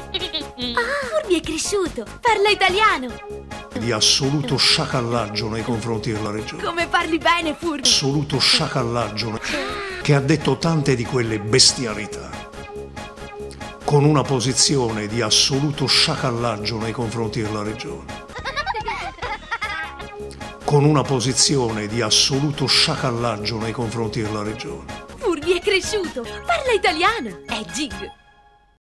Ah, Furby è cresciuto, parla italiano. di assoluto sciacallaggio nei confronti della regione. Come parli bene, Furby. Assoluto sciacallaggio che ha detto tante di quelle bestialità. Con una posizione di assoluto sciacallaggio nei confronti della regione. Con una posizione di assoluto sciacallaggio nei confronti della regione. Furby è cresciuto, parla italiano. È Gig.